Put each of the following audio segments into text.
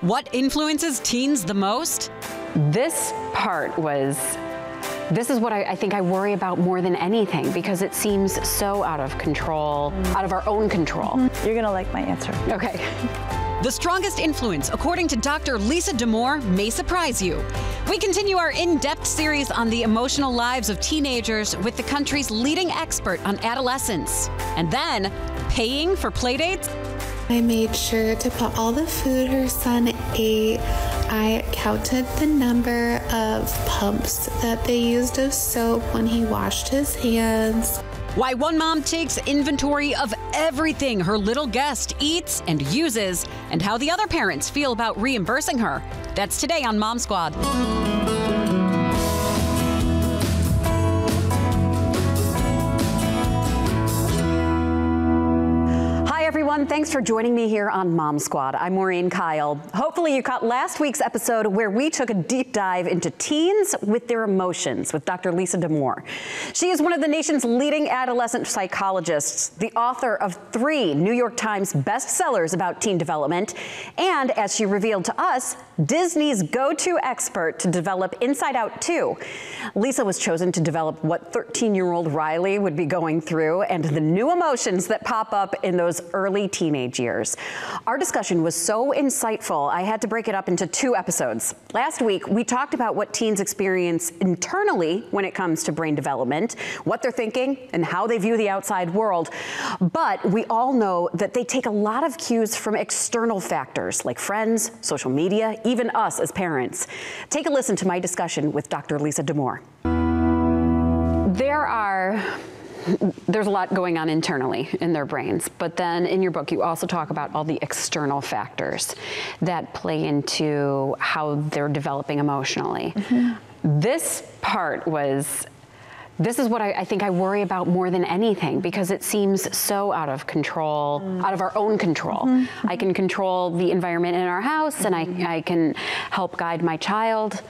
What influences teens the most? This part was this is what I, I, think I worry about more than anything because it seems so out of control, out of our own control. You're gonna like my answer. Okay. The strongest influence, according to Dr. Lisa Damour, may surprise you. We continue our in depth series on the emotional lives of teenagers with the country's leading expert on adolescence. And then, paying for playdates? I made sure to put all the food her son ate. I counted the number of pumps that they used of soap when he washed his hands. Why one mom takes inventory of everything her little guest eats and uses, and how the other parents feel about reimbursing her. That's today on Mom Squad. Everyone. Thanks for joining me here on Mom Squad. I'm Maureen Kyle. Hopefully, you caught last week's episode where we took a deep dive into teens with their emotions with Dr. Lisa Damour. She is one of the nation's leading adolescent psychologists, the author of three New York Times bestsellers about teen development, and as she revealed to us, Disney's go to expert to develop Inside Out 2. Lisa was chosen to develop what 13 year old Riley would be going through and the new emotions that pop up in those early teenage years. Our discussion was so insightful, I had to break it up into two episodes. Last week, we talked about what teens experience internally when it comes to brain development, what they're thinking, and how they view the outside world. But we all know that they take a lot of cues from external factors like friends, social media, even us as parents. Take a listen to my discussion with Dr. Lisa Damour. There are there's a lot going on internally in their brains. But then in your book, you also talk about all the external factors that play into how they're developing emotionally. Mm-hmm. This part was. This is what I, I, think I worry about more than anything because it seems so out of control, mm. out of our own control. Mm-hmm. I can control the environment in our house mm-hmm. and I, mm-hmm. I can help guide my child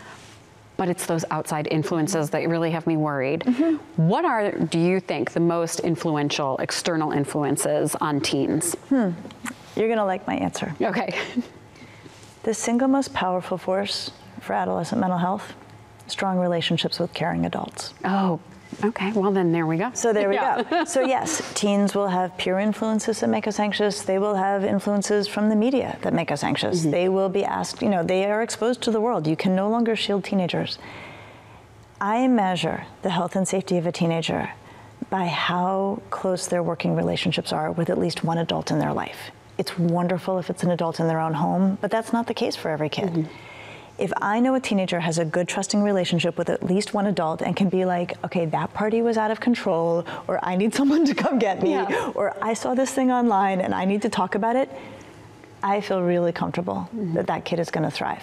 but it's those outside influences that really have me worried. Mm-hmm. What are, do you think, the most influential external influences on teens? Hmm. You're going to like my answer. Okay. the single most powerful force for adolescent mental health strong relationships with caring adults. Oh, Okay, well then there we go. So there we yeah. go. So yes, teens will have peer influences that make us anxious. They will have influences from the media that make us anxious. Mm-hmm. They will be asked, you know, they are exposed to the world. You can no longer shield teenagers. I measure the health and safety of a teenager by how close their working relationships are with at least one adult in their life. It's wonderful if it's an adult in their own home, but that's not the case for every kid. Mm-hmm if I know a teenager has a good trusting relationship with at least one adult and can be like, okay, that party was out of control, or I need someone to come get me, yeah. or I saw this thing online and I need to talk about it, I feel really comfortable mm-hmm. that that kid is going to thrive.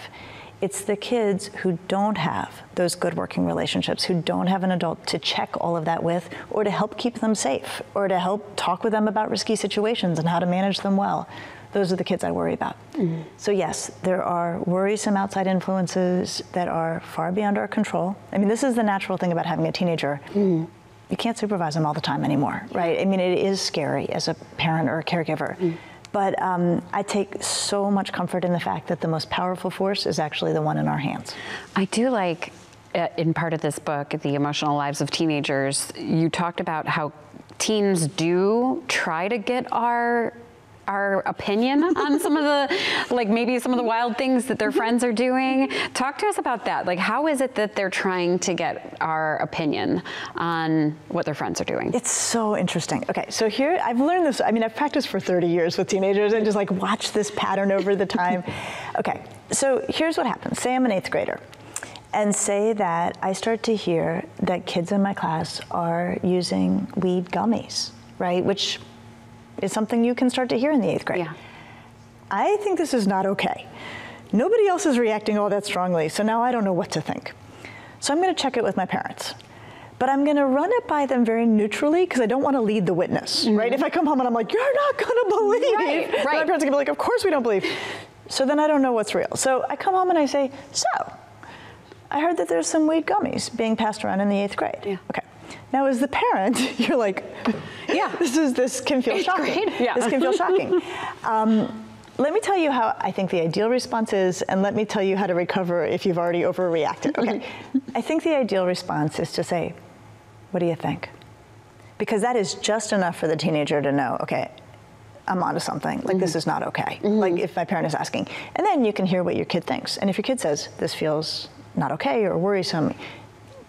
It's the kids who don't have those good working relationships, who don't have an adult to check all of that with, or to help keep them safe, or to help talk with them about risky situations and how to manage them well those are the kids I worry about. Mm-hmm. So, yes, there are worrisome outside influences that are far beyond our control. I mean, this is the natural thing about having a teenager. Mm-hmm. You can't supervise them all the time anymore, right? I mean, it is scary as a parent or a caregiver. Mm-hmm. But um, I take so much comfort in the fact that the most powerful force is actually the one in our hands. I do like, uh, in part of this book, The Emotional Lives of Teenagers, you talked about how teens do try to get our our opinion on some of the, like maybe some of the wild things that their mm-hmm. friends are doing. Talk to us about that. Like, how is it that they're trying to get our opinion on what their friends are doing? It's so interesting. Okay, so here I've learned this. I mean, I've practiced for 30 years with teenagers and just like watch this pattern over the time. okay, so here's what happens. Say I'm an eighth grader and say that I start to hear that kids in my class are using weed gummies, right? Which is something you can start to hear in the eighth grade. Yeah. I think this is not okay. Nobody else is reacting all that strongly, so now I don't know what to think. So I'm going to check it with my parents. But I'm going to run it by them very neutrally because I don't want to lead the witness, mm-hmm. right? If I come home and I'm like, you're not going to believe, right, right. my parents are going to be like, of course we don't believe. So then I don't know what's real. So I come home and I say, so I heard that there's some weed gummies being passed around in the eighth grade. Yeah. Okay. Now, as the parent, you're like, yeah, this is this can feel shocking. Great. Yeah. This can feel shocking. Um, let me tell you how I think the ideal response is, and let me tell you how to recover if you've already overreacted. Okay. Mm-hmm. I think the ideal response is to say, What do you think? Because that is just enough for the teenager to know, okay, I'm onto something. Like, this mm-hmm. is not okay. Mm-hmm. Like, if my parent is asking. And then you can hear what your kid thinks. And if your kid says, This feels not okay or worrisome,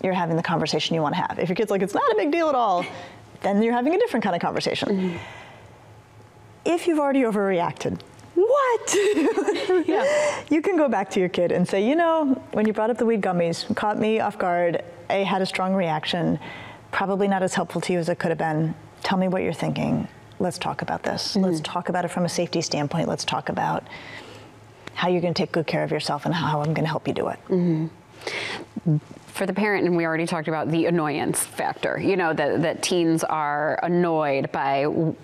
you're having the conversation you want to have. If your kid's like, It's not a big deal at all, then you're having a different kind of conversation. Mm-hmm. If you've already overreacted, what? yeah. You can go back to your kid and say, you know, when you brought up the weed gummies, caught me off guard. I had a strong reaction. Probably not as helpful to you as it could have been. Tell me what you're thinking. Let's talk about this. Mm-hmm. Let's talk about it from a safety standpoint. Let's talk about how you're going to take good care of yourself and how I'm going to help you do it. Mm-hmm. For the parent, and we already talked about the annoyance factor, you know, that, that teens are annoyed by w-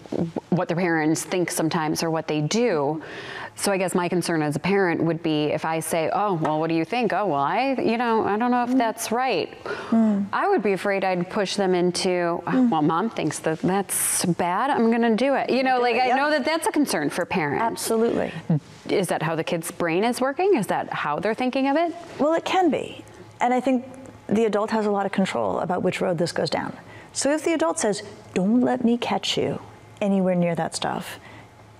what their parents think sometimes or what they do. So I guess my concern as a parent would be if I say, oh, well, what do you think? Oh, well, I, you know, I don't know if mm. that's right. Mm. I would be afraid I'd push them into, "Oh, well, mom thinks that that's bad. I'm going to do it. You know, like I Yep. know that that's a concern for parents. Absolutely. Is that how the kid's brain is working? Is that how they're thinking of it? Well, it can be. And I think the adult has a lot of control about which road this goes down. So if the adult says, don't let me catch you anywhere near that stuff,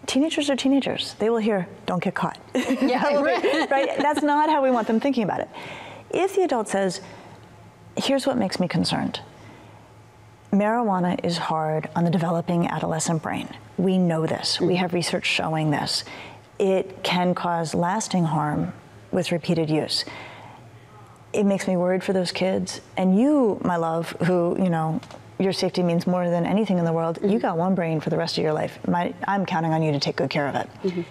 teenagers are teenagers. They will hear, don't get caught. Yeah, be- right? That's not how we want them thinking about it. If the adult says, here's what makes me concerned. Marijuana is hard on the developing adolescent brain. We know this. We have research showing this. It can cause lasting harm with repeated use. It makes me worried for those kids. And you, my love, who, you know, your safety means more than anything in the world, you mm-hmm. got one brain for the rest of your life. My, I'm counting on you to take good care of it. Mm-hmm.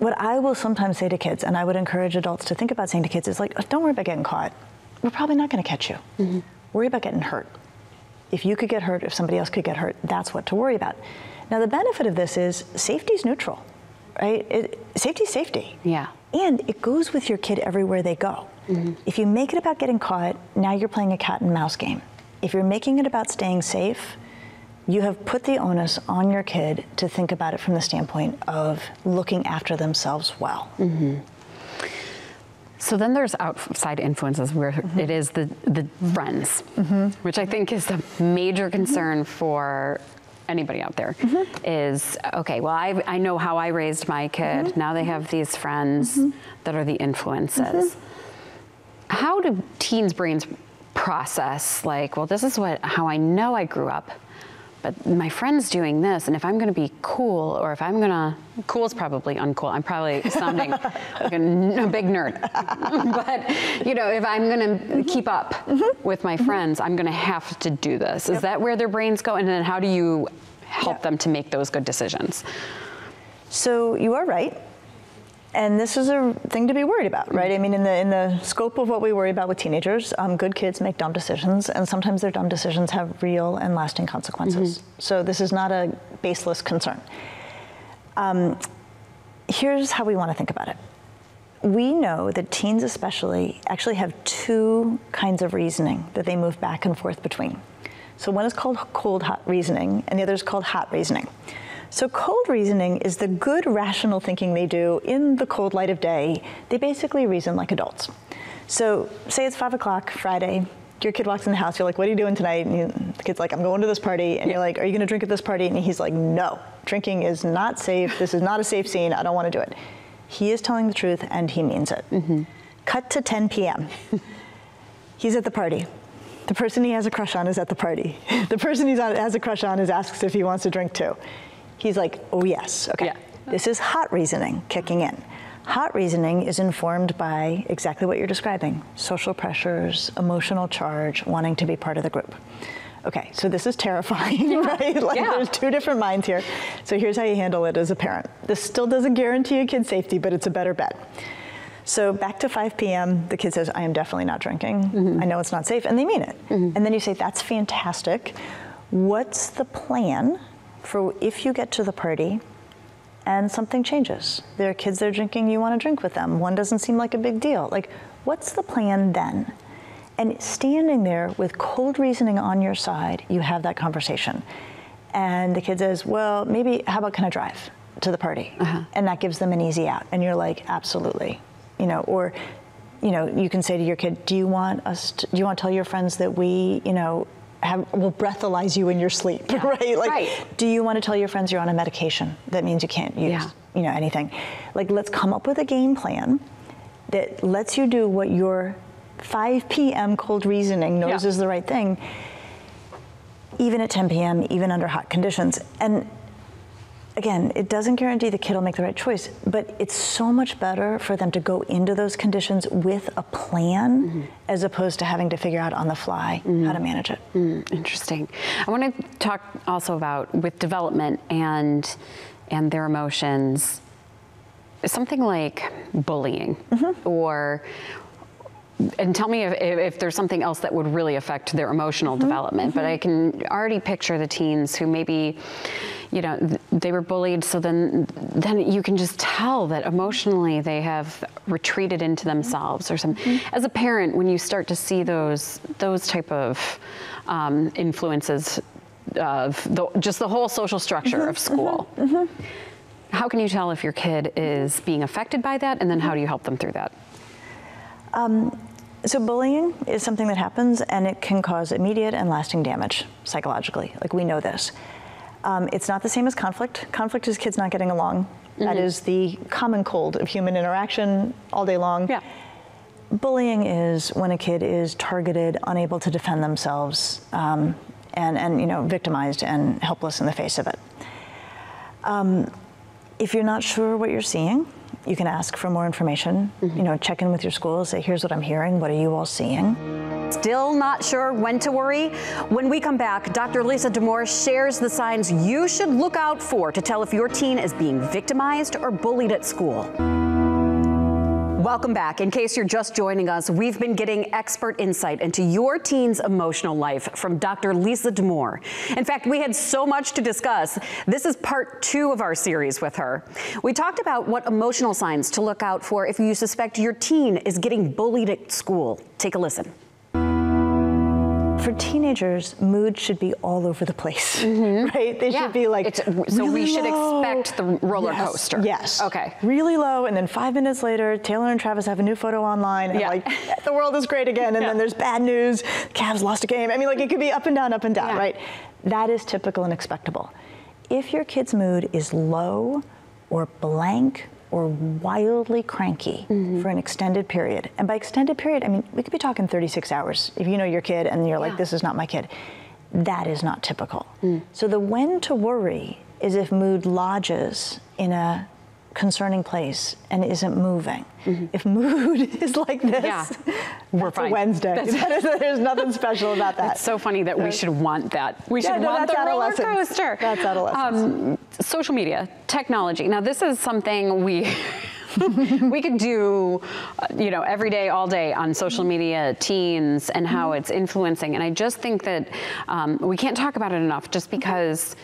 What I will sometimes say to kids, and I would encourage adults to think about saying to kids, is like, don't worry about getting caught. We're probably not going to catch you. Mm-hmm. Worry about getting hurt. If you could get hurt, if somebody else could get hurt, that's what to worry about. Now, the benefit of this is safety is neutral, right? It, safety. Yeah. And it goes with your kid everywhere they go. Mm-hmm. If you make it about getting caught, now you're playing a cat and mouse game. If you're making it about staying safe, you have put the onus on your kid to think about it from the standpoint of looking after themselves well. Mm-hmm. So then there's outside influences where mm-hmm. it is the, the friends, which I think is a major concern for anybody out there. Mm-hmm. Is okay, well, I, I know how I raised my kid. Mm-hmm. Now they have these friends mm-hmm. that are the influences. How do teens' brains process, like, well, this is what how I know I grew up? But my friend's doing this, and if I'm going to be cool, or if I'm going to, cool is probably uncool. I'm probably sounding like a, a big nerd. but, you know, if I'm going to keep up mm-hmm. with my mm-hmm. friends, I'm going to have to do this. Is that where their brains go? And then how do you help them to make those good decisions? So you are right. And this is a thing to be worried about, right? I mean, in the in the scope of what we worry about with teenagers, um, good kids make dumb decisions, and sometimes their dumb decisions have real and lasting consequences. So this is not a baseless concern. Um, here's how we want to think about it. We know that teens, especially, actually have two kinds of reasoning that they move back and forth between. So one is called cold hot reasoning, and the other is called hot reasoning. So cold reasoning is the good rational thinking they do in the cold light of day. They basically reason like adults. So say it's five o'clock Friday. Your kid walks in the house. You're like, "What are you doing tonight?" And you, the kid's like, "I'm going to this party." And you're like, "Are you going to drink at this party?" And he's like, "No, drinking is not safe. This is not a safe scene. I don't want to do it." He is telling the truth, and he means it. Mm-hmm. Cut to 10 p.m. He's at the party. The person he has a crush on is at the party. The person he has a crush on is asks if he wants to drink too. He's like, oh yes, okay. Yeah. This is hot reasoning kicking in. Hot reasoning is informed by exactly what you're describing social pressures, emotional charge, wanting to be part of the group. Okay, so this is terrifying, right? Like Yeah. there's two different minds here. So here's how you handle it as a parent. This still doesn't guarantee a kid's safety, but it's a better bet. So back to 5 p.m., the kid says, I am definitely not drinking. Mm-hmm. I know it's not safe, and they mean it. Mm-hmm. And then you say, That's fantastic. What's the plan for if you get to the party and something changes? There are kids that are drinking, you want to drink with them. One doesn't seem like a big deal. Like, what's the plan then? And standing there with cold reasoning on your side, you have that conversation. And the kid says, Well, maybe, how about can I drive? to the party, uh-huh. and that gives them an easy out. And you're like, absolutely, you know, or you know, you can say to your kid, "Do you want us? To, do you want to tell your friends that we, you know, have will breathalyze you in your sleep, right? Like, Right. do you want to tell your friends you're on a medication that means you can't use, Yeah. you know, anything? Like, let's come up with a game plan that lets you do what your 5 p.m. cold reasoning knows Yeah. is the right thing, even at 10 p.m., even under hot conditions. And again, it doesn't guarantee the kid will make the right choice, but it's so much better for them to go into those conditions with a plan mm-hmm. as opposed to having to figure out on the fly mm-hmm. how to manage it. Mm, interesting. I want to talk also about with development and and their emotions. Something like bullying or and tell me if, if, there's something else that would really affect their emotional mm-hmm. development. But I mm-hmm. can already picture the teens who maybe, you know, they were bullied. So then, then you can just tell that emotionally they have retreated into mm-hmm. themselves or something. As a parent, when you start to see those those type of um, influences of the, just the whole social structure of school. How can you tell if your kid is being affected by that, and then how do you help them through that? Um, So bullying is something that happens and it can cause immediate and lasting damage psychologically. Like we know this. Um, it's not the same as conflict. Conflict is kids not getting along. That is the common cold of human interaction all day long. Yeah. Bullying is when a kid is targeted, unable to defend themselves, um, and, and you know victimized and helpless in the face of it. Um, if you're not sure what you're seeing, you can ask for more information. Mm-hmm. You know, check in with your school. Say, here's what I'm hearing. What are you all seeing? Still not sure when to worry? When we come back, Dr. Lisa Damour shares the signs you should look out for to tell if your teen is being victimized or bullied at school. Welcome back. In case you're just joining us, we've been getting expert insight into your teen's emotional life from Dr. Lisa Damour. In fact, we had so much to discuss. This is part two of our series with her. We talked about what emotional signs to look out for if you suspect your teen is getting bullied at school. Take a listen. For teenagers, mood should be all over the place, mm-hmm. right? They Yeah. should be like It's- so we should low. expect the roller Yes, coaster. Yes. Okay. Really low, and then five minutes later, Taylor and Travis have a new photo online, and Yeah. like the world is great again. And Yeah. then there's bad news. Cavs lost a game. I mean, like it could be up and down, up and down, right? That is typical and expectable. If your kid's mood is low, or blank, or wildly cranky Mm-hmm. for an extended period, and by extended period, I mean we could be talking 36 hours. If you know your kid and you're like, this is not my kid, that is not typical. Mm. So the when to worry is if mood lodges in a concerning place and isn't moving. If mood is like this, Mm-hmm. Yeah. We're fine. Wednesday. There's nothing special about that. It's so funny that we should want that. We Yeah, should no, want the roller coaster. That's adolescence. Um, social media, technology. Now, this is something we. we could do, uh, you know, every day, all day on social media, teens and how it's influencing. And I just think that um, we can't talk about it enough just because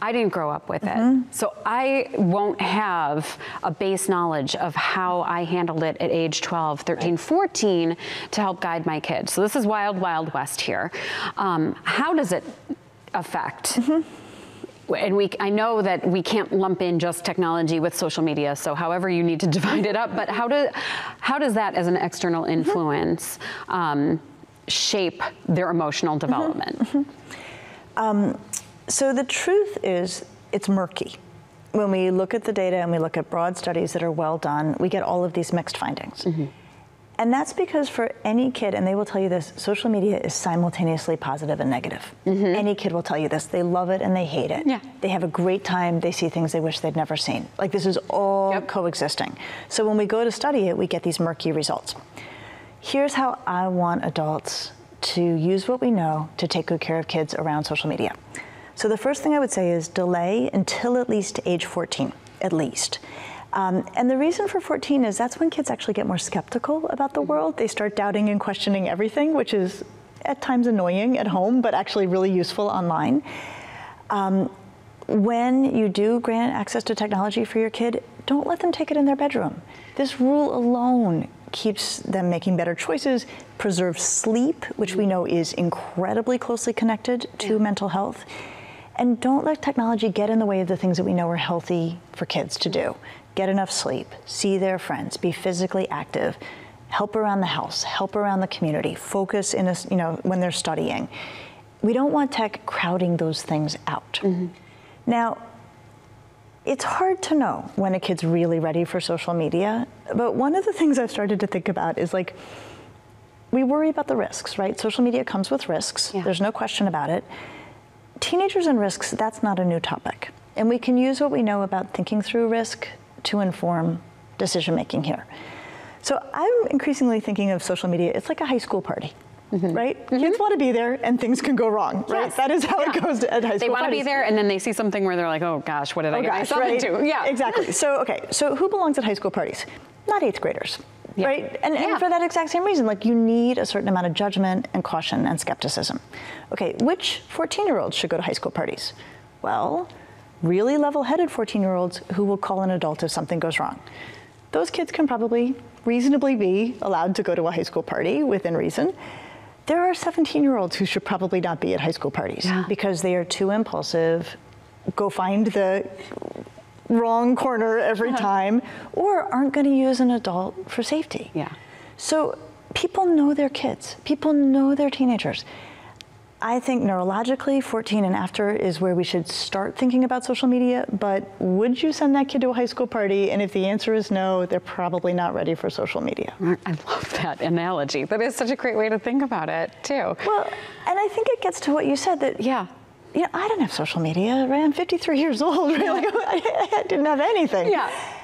I didn't grow up with it. Mm-hmm. So I won't have a base knowledge of how I handled it at age 12, 13, 14 to help guide my kids. So this is wild, wild west here. Um, how does it affect? Mm-hmm. And we, I know that we can't lump in just technology with social media. So, however you need to divide it up, but how do, how does that, as an external mm-hmm. influence, um, shape their emotional development? Um, So the truth is, it's murky. When we look at the data and we look at broad studies that are well done, we get all of these mixed findings. Mm-hmm. And that's because for any kid, and they will tell you this, social media is simultaneously positive and negative. Mm-hmm. Any kid will tell you this. They love it and they hate it. Yeah. They have a great time. They see things they wish they'd never seen. Like this is all Yep. coexisting. So when we go to study it, we get these murky results. Here's how I want adults to use what we know to take good care of kids around social media. So the first thing I would say is delay until at least age 14, at least. Um, and the reason for 14 is that's when kids actually get more skeptical about the world. They start doubting and questioning everything, which is at times annoying at home, but actually really useful online. Um, when you do grant access to technology for your kid, don't let them take it in their bedroom. This rule alone keeps them making better choices, preserves sleep, which we know is incredibly closely connected to mental health. And don't let technology get in the way of the things that we know are healthy for kids to do. Get enough sleep, see their friends, be physically active, help around the house, help around the community, focus in a, you know, when they're studying. We don't want tech crowding those things out. Mm-hmm. Now, it's hard to know when a kid's really ready for social media, but one of the things I've started to think about is like, we worry about the risks, right? Social media comes with risks. Yeah. There's no question about it. Teenagers and risks, that's not a new topic. And we can use what we know about thinking through risk to inform decision making here. So I'm increasingly thinking of social media, it's like a high school party. Mm-hmm. Right? Mm-hmm. Kids want to be there and things can go wrong, right? Yes. That is how Yeah. it goes at high school. They want to be there, and then they see something where they're like, "Oh gosh, what did I Oh get gosh, myself right? into?" Yeah, exactly. So okay, so who belongs at high school parties? Not eighth graders, Yeah. right? And, Yeah. and for that exact same reason, like you need a certain amount of judgment and caution and skepticism. Okay, which 14-year-olds should go to high school parties? Well, really level-headed 14-year-olds who will call an adult if something goes wrong. Those kids can probably reasonably be allowed to go to a high school party within reason. There are 17 year olds who should probably not be at high school parties Yeah. because they are too impulsive, go find the wrong corner every uh-huh. time, or aren't going to use an adult for safety. Yeah. So people know their kids, people know their teenagers. I think neurologically, 14 and after is where we should start thinking about social media. But would you send that kid to a high school party? And if the answer is no, they're probably not ready for social media. I love that analogy. That is such a great way to think about it too. Well, and I think it gets to what you said that, Yeah. You know, I didn't have social media, right? I'm 53 years old, right? Like, I, didn't have anything. Yeah.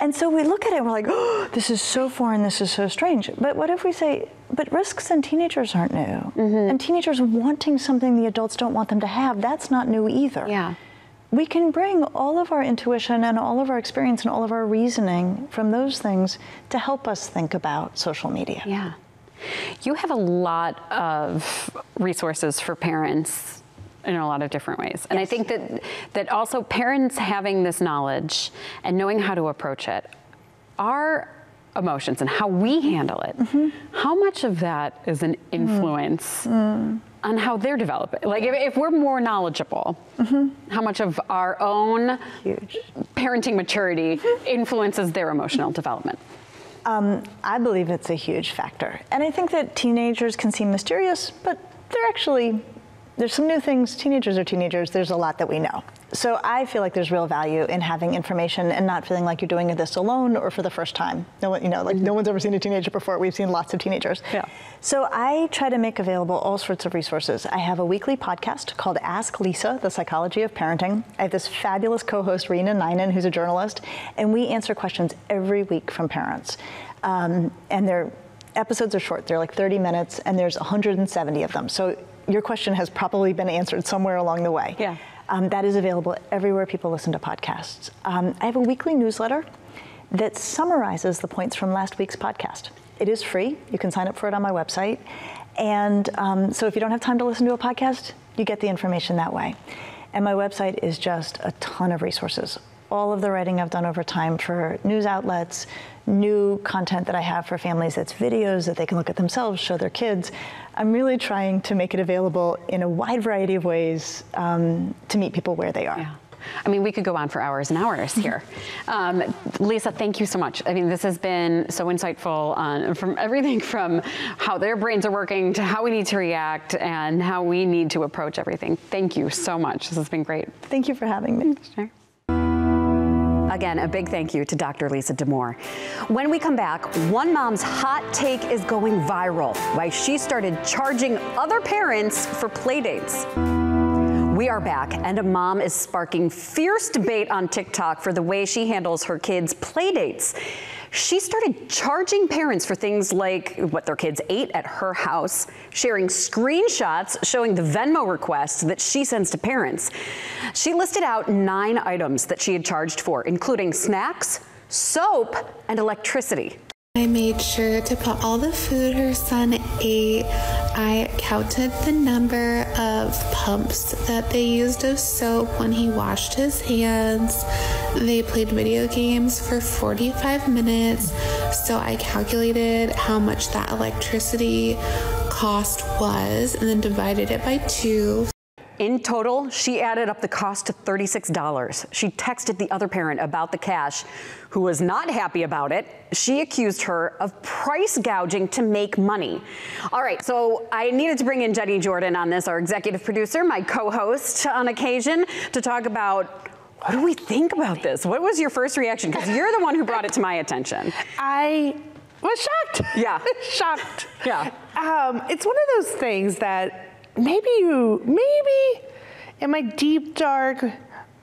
And so we look at it and we're like, oh, this is so foreign, this is so strange. But what if we say, but risks in teenagers aren't new? Mm-hmm. And teenagers wanting something the adults don't want them to have, that's not new either. Yeah. We can bring all of our intuition and all of our experience and all of our reasoning from those things to help us think about social media. Yeah. You have a lot of resources for parents in a lot of different ways. And I think that that also parents having this knowledge and knowing how to approach it, our emotions and how we handle it, mm-hmm. how much of that is an mm-hmm. influence mm. on how they're developing? Like if, if we're more knowledgeable, mm-hmm. how much of our own Huge. parenting maturity influences their emotional development? Um, I believe it's a huge factor. And I think that teenagers can seem mysterious, but they're actually, there's some new things. Teenagers are teenagers. There's a lot that we know. So I feel like there's real value in having information and not feeling like you're doing this alone or for the first time. No one, you know, like no one's ever seen a teenager before. We've seen lots of teenagers. Yeah. So I try to make available all sorts of resources. I have a weekly podcast called Ask Lisa, The Psychology of Parenting. I have this fabulous co-host, Reena Ninan, who's a journalist, and we answer questions every week from parents. Um, and their episodes are short. They're like 30 minutes, and there's 170 of them. So your question has probably been answered somewhere along the way. Yeah. Um, that is available everywhere people listen to podcasts. Um, I have a weekly newsletter that summarizes the points from last week's podcast. It is free. You can sign up for it on my website. And um, so if you don't have time to listen to a podcast, you get the information that way. And my website is just a ton of resources. All of the writing I've done over time for news outlets, new content that I have for families that's videos that they can look at themselves, show their kids. I'm really trying to make it available in a wide variety of ways um, to meet people where they are. Yeah. I mean, we could go on for hours and hours here. Um, Lisa, thank you so much. I mean, this has been so insightful on from everything from how their brains are working to how we need to react and how we need to approach everything. Thank you so much. This has been great. Thank you for having me. Sure. Again, a big thank you to Dr. Lisa Damour. When we come back, one mom's hot take is going viral. Why she started charging other parents for playdates. We are back, and a mom is sparking fierce debate on TikTok for the way she handles her kids' playdates. She started charging parents for things like what their kids ate at her house, sharing screenshots showing the Venmo requests that she sends to parents. She listed out nine items that she had charged for, including snacks, soap, and electricity. I made sure to put all the food her son ate. I counted the number of pumps that they used of soap when he washed his hands. They played video games for 45 minutes, so I calculated how much that electricity cost was and then divided it by two. In total, she added up the cost to $36. She texted the other parent about the cash, who was not happy about it. She accused her of price gouging to make money. All right, so I needed to bring in Jenny Jordan on this, our executive producer, my co host on occasion, to talk about what do we think about this? What was your first reaction? Because you're the one who brought it to my attention. I was shocked. Yeah. shocked. Yeah. Um, it's one of those things that maybe you, maybe in my deep, dark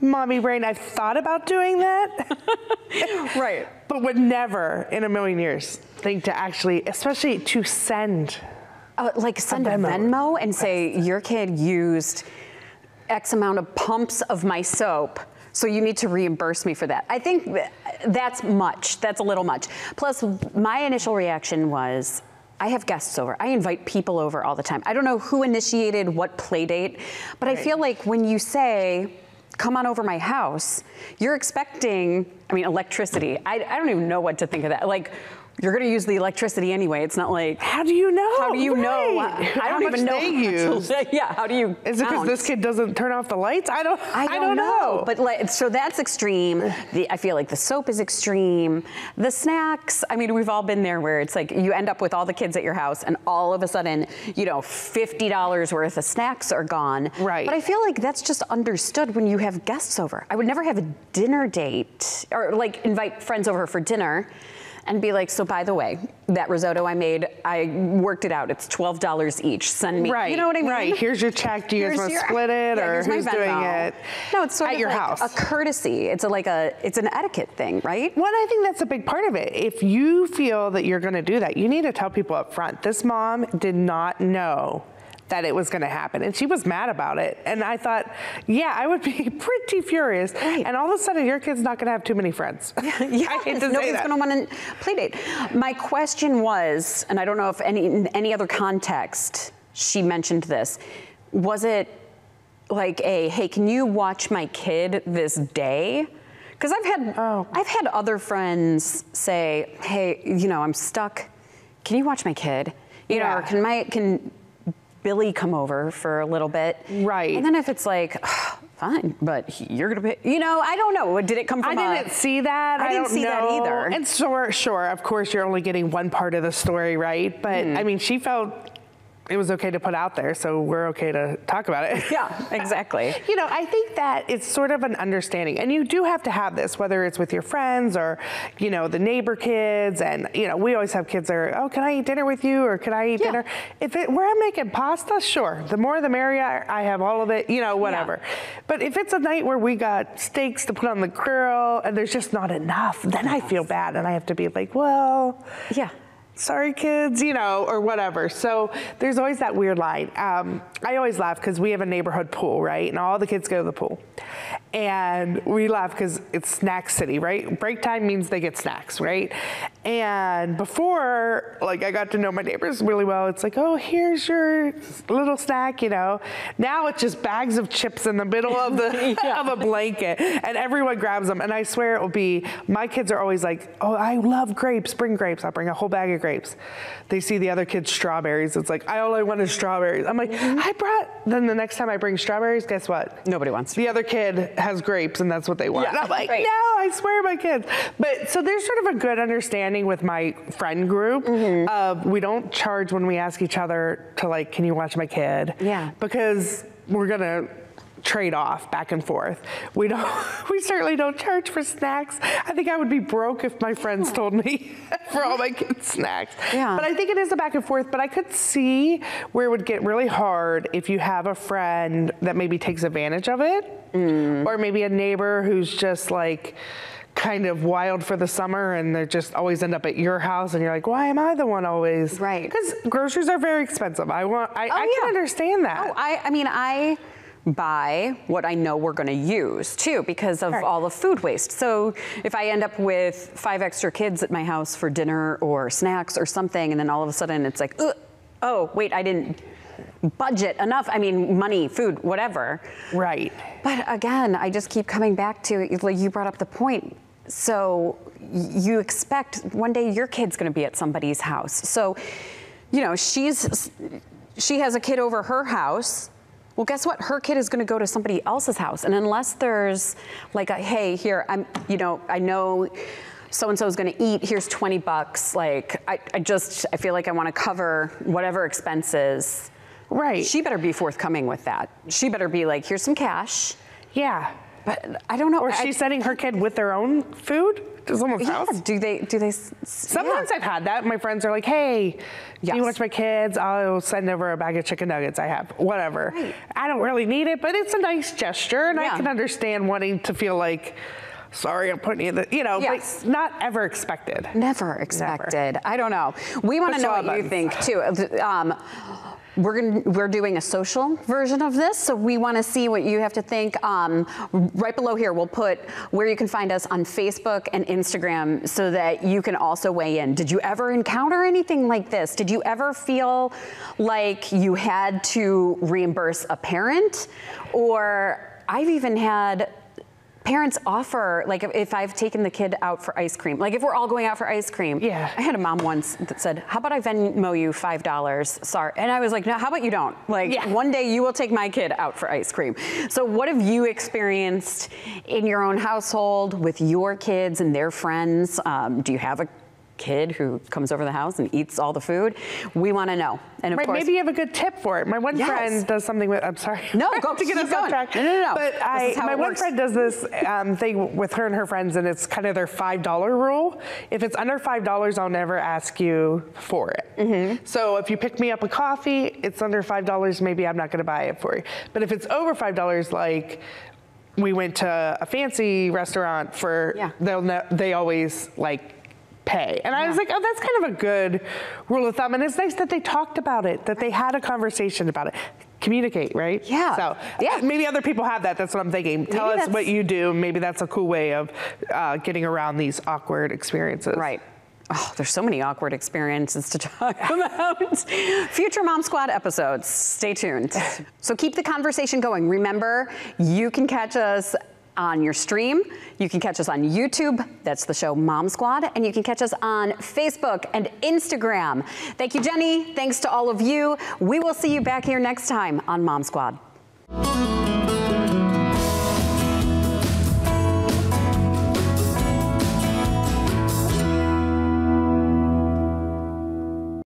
mommy brain, I've thought about doing that. right. But would never in a million years think to actually, especially to send. Uh, like send a Venmo. Venmo and say your kid used X amount of pumps of my soap. So you need to reimburse me for that. I think that's much. That's a little much. Plus, my initial reaction was, I have guests over. I invite people over all the time. I don't know who initiated what play date, but I feel like when you say, come on over my house, you're expecting, I mean, electricity. I, I don't even know what to think of that. Like, you're going to use the electricity anyway. It's not like, How do you know? how do you know? Right. I don't even know. they use. yeah, how do you? Is it because this kid doesn't turn off the lights? I don't. I don't, know. But like, so that's extreme. The, I feel like the soap is extreme. The snacks. I mean, we've all been there where it's like you end up with all the kids at your house, and all of a sudden, you know, fifty dollars worth of snacks are gone. Right. But I feel like that's just understood when you have guests over. I would never have a dinner date or like invite friends over for dinner. And be like, so by the way, that risotto I made, I worked it out. It's twelve dollars each. Send me, Right. you know what I mean? Right. Here's your check. Do you guys want to split it, yeah, or who's doing it? No, it's sort at of your like house. a courtesy. It's a, like a, it's an etiquette thing, right? Well, I think that's a big part of it. If you feel that you're going to do that, you need to tell people up front. This mom did not know that it was going to happen, and she was mad about it. And I thought, yeah, I would be pretty furious. Right. And all of a sudden, your kid's not going to have too many friends. I hate Yes, to nobody's going to want to play date. My question was, and I don't know if any in any other context she mentioned this, was it like a hey, can you watch my kid this day? Because I've had Oh. I've had other friends say, hey, you know, I'm stuck. Can you watch my kid? You know, or can my can Billy come over for a little bit? Right. And then if it's like, fine, but you're gonna pay, you know, I don't know. Did it come from? I a- didn't see that. I didn't don't see that either. And sure, sure, of course, you're only getting one part of the story, right? But Hmm. I mean, she felt it was okay to put out there, so we're okay to talk about it. Yeah, exactly. You know, I think that it's sort of an understanding, and you do have to have this, whether it's with your friends or, you know, the neighbor kids, and you know, we always have kids that are, oh, can I eat dinner with you, or can I eat Yeah. dinner? If it, we're making pasta, sure, the more the merrier. I have all of it, you know, whatever. But if it's a night where we got steaks to put on the grill and there's just not enough, then I feel bad, and I have to be like, well, Yeah. Sorry kids you know or whatever. So there's always that weird line. Um, i always laugh because we have a neighborhood pool right? And all the kids go to the pool. And we laugh because it's snack city right? Break time means they get snacks right? And before like i got to know my neighbors really well. It's like oh here's your little snack you know? Now it's just bags of chips in the middle of the of a blanket and everyone grabs them and i swear it will be my kids are always like oh i love grapes bring grapes i'll bring a whole bag of grapes. They see the other kids strawberries. It's like i all i want is strawberries. I'm like mm-hmm. i brought then the next time i bring strawberries guess what Nobody wants. the other kid has grapes and that's what they want. Yeah, And I'm like, right. no, I swear my kids. But so there's sort of a good understanding with my friend group Mm-hmm. of we don't charge when we ask each other to like, can you watch my kid? Yeah. Because we're gonna trade off back and forth. We don't we certainly don't charge for snacks. I think I would be broke if my friends told me for all my kids snacks. Yeah. But I think it is a back and forth, but I could see where it would get really hard if you have a friend that maybe takes advantage of it Mm. or maybe a neighbor who's just like kind of wild for the summer and they just always end up at your house and you're like why am i the one always Right. because groceries are very expensive i want i, I Oh, yeah. can understand that Oh, I, I mean, I buy what I know we're going to use too because of Right. all the food waste. So if I end up with five extra kids at my house for dinner or snacks or something, and then all of a sudden it's like, "Ugh, oh, wait, I didn't budget enough. I mean, money, food, whatever. right But again, I just keep coming back to like you brought up the point. So you expect one day your kid's going to be at somebody's house. So, you know, she's she has a kid over her house. Well, guess what? Her kid is going to go to somebody else's house, and unless there's like a hey, here I'm, you know, I know so and so is going to eat. Here's 20 bucks. Like I, I just I feel like I want to cover whatever expenses. Right. She better be forthcoming with that. She better be like, here's some cash. yeah. But I don't know. Or I- she's sending her kid with their own food to someone's yeah. house. Do they? Do they? Sometimes yeah. I've had that. My friends are like, "Hey, do Yes. you watch my kids? I'll send over a bag of chicken nuggets I have, whatever." Right. I don't really need it, but it's a nice gesture, and Yeah. I can understand wanting to feel like, "Sorry, I'm putting you," in the, you know, Yes. but not ever expected. Never expected. I don't know. We want to know what you think too. Um, we're gonna, we're doing a social version of this, so we want to see what you have to think. Um, right below here, we'll put where you can find us on Facebook and Instagram, so that you can also weigh in. Did you ever encounter anything like this? Did you ever feel like you had to reimburse a parent, or I've even had parents offer like if, if I've taken the kid out for ice cream, like if we're all going out for ice cream. Yeah. I had a mom once that said, "How about I Venmo you five dollars?" Sorry, and I was like, "No, how about you don't? Like Yeah. one day you will take my kid out for ice cream." So what have you experienced in your own household with your kids and their friends? Um, do you have a kid who comes over the house and eats all the food? We want to know. And of Right, course, maybe you have a good tip for it. My one Yes. friend does something with. I'm sorry. No, go- to get us off track. No, no, no. But I, my one works. friend does this um, thing with her and her friends, and it's kind of their five dollar rule. If it's under five dollars, I'll never ask you for it. Mm-hmm. So if you pick me up a coffee, it's under five dollars. Maybe I'm not going to buy it for you. But if it's over five dollars, like we went to a fancy restaurant for, Yeah. they'll they always like pay. And I was like, oh, that's kind of a good rule of thumb. And it's nice that they talked about it, that they had a conversation about it. Communicate, right? Yeah. So Yeah. maybe other people have that. That's what I'm thinking. Tell Maybe us what you do. Maybe that's a cool way of uh, getting around these awkward experiences. Right. Oh, there's so many awkward experiences to talk about. Future Mom Squad episodes. Stay tuned. So keep the conversation going. Remember, you can catch us on your stream. You can catch us on YouTube. That's the show Mom Squad. And you can catch us on Facebook and Instagram. Thank you, Jenny. Thanks to all of you. We will see you back here next time on Mom Squad.